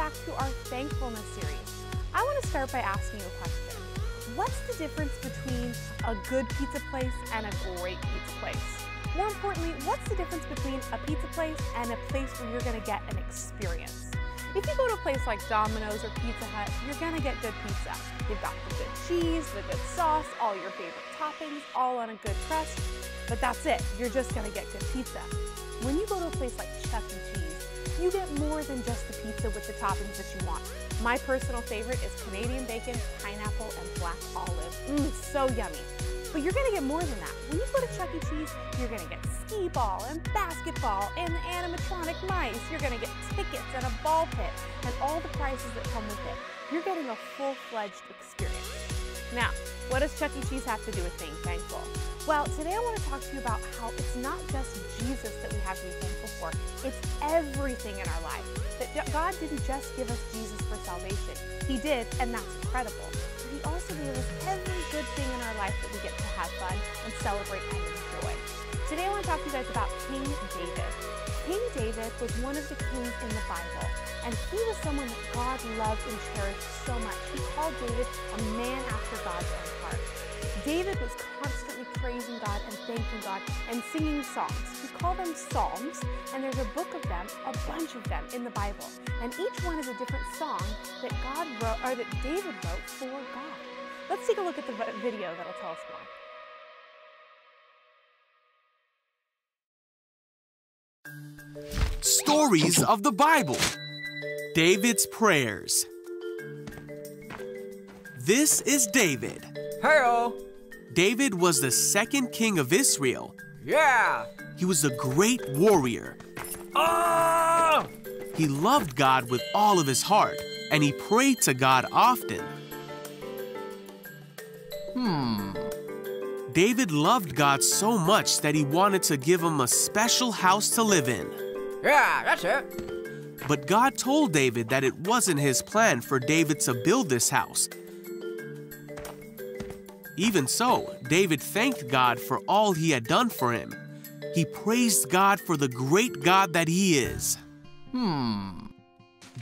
back to our thankfulness series. I want to start by asking you a question. What's the difference between a good pizza place and a great pizza place? More importantly, what's the difference between a pizza place and a place where you're going to get an experience? If you go to a place like Domino's or Pizza Hut, you're gonna get good pizza. You've got the good cheese, the good sauce, all your favorite toppings, all on a good crust, but that's it. You're just gonna get good pizza. When you go to a place like Chuck E. Cheese, you get more than just the pizza with the toppings that you want. My personal favorite is Canadian bacon, pineapple, and black olive. Mmm, so yummy. But you're gonna get more than that. When you go to Chuck E. Cheese, you're gonna get skee ball and basketball and animatronic mice. You're gonna get tickets and a ball pit and all the prizes that come with it. You're getting a full-fledged experience. Now, what does Chuck E. Cheese have to do with being thankful? Well, today I want to talk to you about how it's not just Jesus that we have to be thankful for, it's everything in our life. That God didn't just give us Jesus for salvation. He did, and that's incredible. But He also gave us every good thing in our life that we get to have fun and celebrate and enjoy. Today I want to talk to you guys about King David. King David was one of the kings in the Bible, and he was someone that God loved and cherished so much. He called David a man after God's own heart. David was constantly praising God and thanking God and singing songs. We call them psalms, and there's a book of them, a bunch of them in the Bible. And each one is a different song that God wrote, or that David wrote for God. Let's take a look at the video that'll tell us more. Stories of the Bible David's Prayers. This is David. Hello. David was the second king of Israel. Yeah. He was a great warrior. Oh! He loved God with all of his heart, and he prayed to God often. Hmm. David loved God so much that he wanted to give him a special house to live in. Yeah, that's it. But God told David that it wasn't his plan for David to build this house. Even so, David thanked God for all he had done for him. He praised God for the great God that he is. Hmm.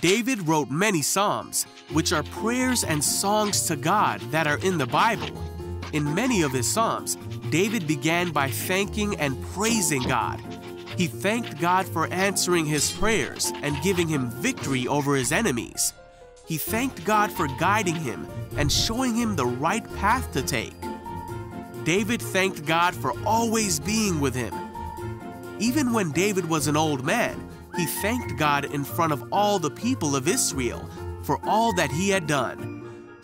David wrote many psalms, which are prayers and songs to God that are in the Bible. In many of his psalms, David began by thanking and praising God. He thanked God for answering his prayers and giving him victory over his enemies. He thanked God for guiding him and showing him the right path to take. David thanked God for always being with him. Even when David was an old man, he thanked God in front of all the people of Israel for all that he had done.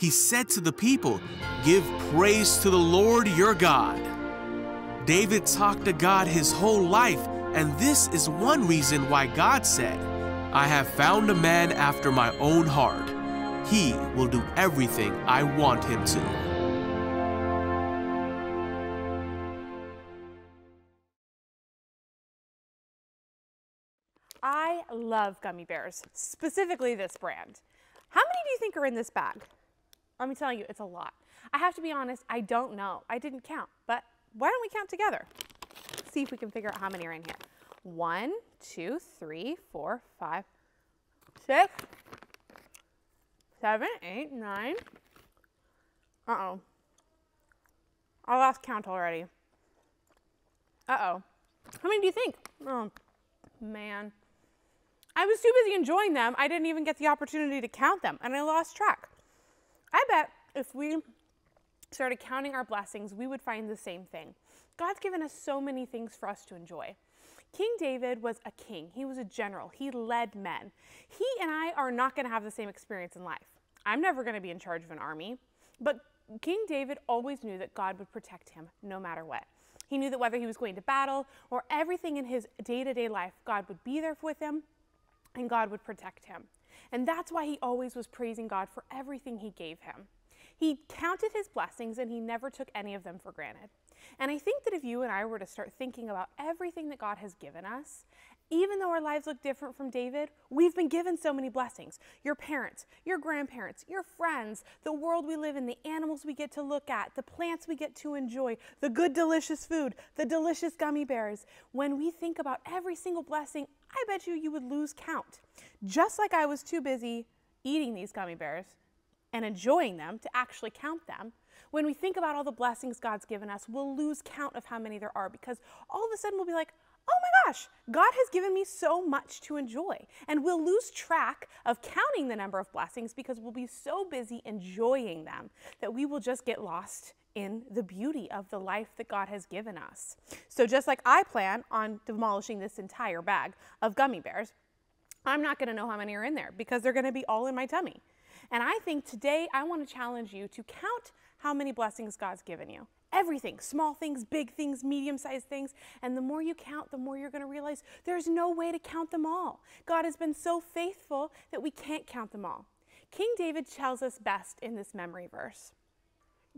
He said to the people, Give praise to the Lord your God. David talked to God his whole life, and this is one reason why God said, I have found a man after my own heart. He will do everything I want him to. I love gummy bears, specifically this brand. How many do you think are in this bag? Let me tell you, it's a lot. I have to be honest, I don't know. I didn't count, but why don't we count together? See if we can figure out how many are in here. One, two, three, four, five, six, seven, eight, nine. Uh-oh. I lost count already. Uh-oh. How many do you think? Oh, man. I was too busy enjoying them, I didn't even get the opportunity to count them, and I lost track. If we started counting our blessings, we would find the same thing. God's given us so many things for us to enjoy. King David was a king, he was a general, he led men. He and I are not going to have the same experience in life. I'm never going to be in charge of an army, but King David always knew that God would protect him no matter what. He knew that whether he was going to battle or everything in his day to day life, God would be there with him and God would protect him. And that's why he always was praising God for everything he gave him. He counted his blessings and he never took any of them for granted. And I think that if you and I were to start thinking about everything that God has given us Even though our lives look different from David, we've been given so many blessings. Your parents, your grandparents, your friends, the world we live in, the animals we get to look at, the plants we get to enjoy, the good, delicious food, the delicious gummy bears. When we think about every single blessing, I bet you you would lose count. Just like I was too busy eating these gummy bears and enjoying them to actually count them. When we think about all the blessings God's given us, we'll lose count of how many there are because all of a sudden we'll be like, oh my gosh, God has given me so much to enjoy. And we'll lose track of counting the number of blessings because we'll be so busy enjoying them that we will just get lost in the beauty of the life that God has given us. So, just like I plan on demolishing this entire bag of gummy bears, I'm not going to know how many are in there because they're to be all in my tummy. And I think today I want to challenge you to count how many blessings God's given you everything small things, big things, medium sized things. And the more you count, the more you're going to realize there's no way to count them all. God has been so faithful that we can't count them all. King David tells us best in this memory verse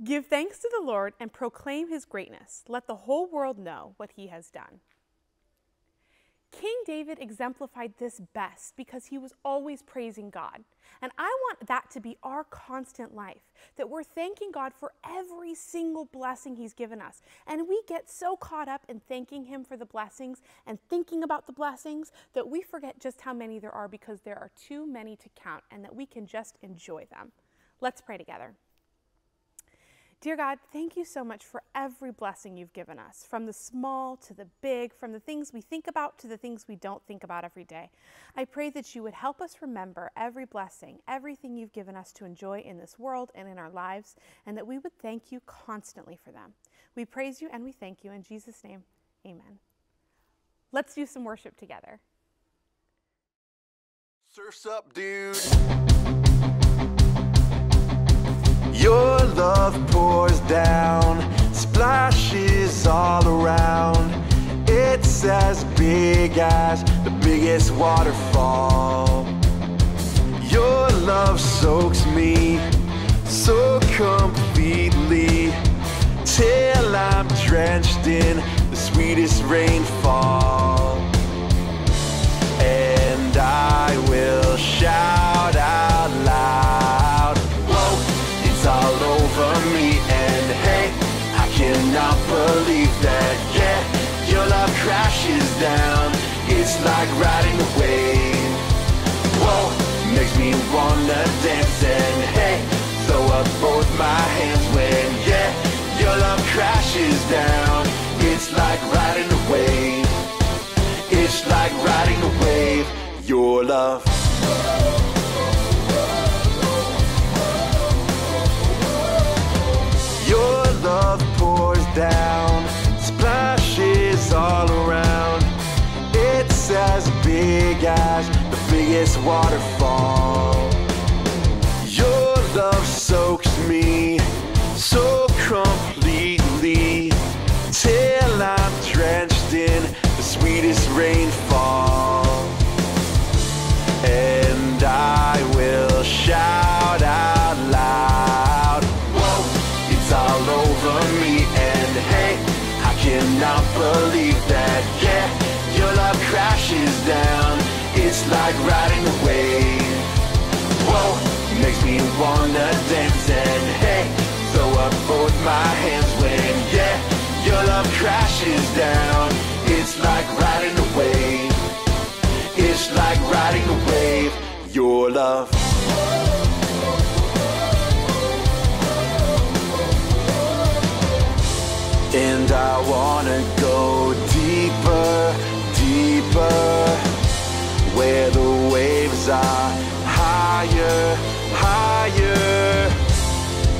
Give thanks to the Lord and proclaim his greatness. Let the whole world know what he has done. David exemplified this best because he was always praising God. And I want that to be our constant life, that we're thanking God for every single blessing He's given us. And we get so caught up in thanking Him for the blessings and thinking about the blessings that we forget just how many there are because there are too many to count and that we can just enjoy them. Let's pray together. Dear God, thank you so much for every blessing you've given us, from the small to the big, from the things we think about to the things we don't think about every day. I pray that you would help us remember every blessing, everything you've given us to enjoy in this world and in our lives, and that we would thank you constantly for them. We praise you and we thank you. In Jesus' name, amen. Let's do some worship together. Surf's up, dude. Your love pours down, splashes all around. It's as big as the biggest waterfall. Your love soaks me so completely till I'm drenched in the sweetest rainfall. Love. Your love pours down, splashes all around. It's as big as the biggest waterfall. Your love soaks me so completely till I'm drenched in the sweetest rainfall. It's like riding a wave. Whoa, makes me wanna dance. And hey, throw up both my hands when, yeah, your love crashes down. It's like riding a wave. It's like riding a wave, your love. Higher.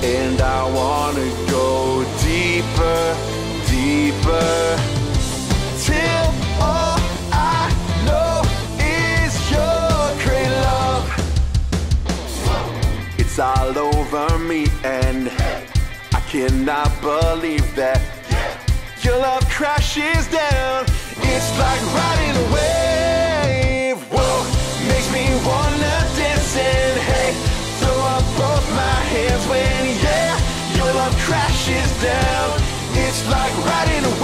And I wanna go deeper, deeper till all I know is your great love. It's all over me, and I cannot believe that your love crashes down. It's like riding a my hands when yeah, your love crashes down. It's like riding a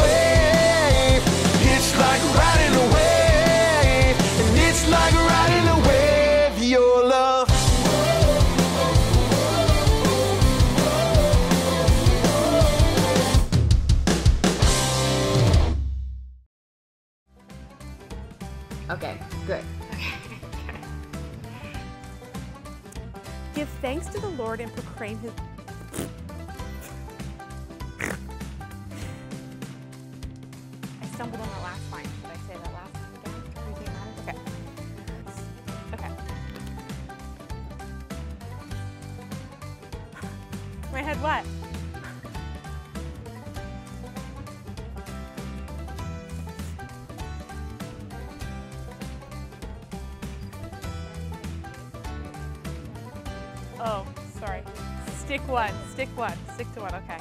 Give thanks to the Lord and proclaim his. Oh, sorry. Stick one. Stick one. Stick to one. Okay.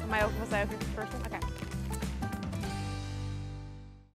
Am I? Was I okay for the first one? Okay.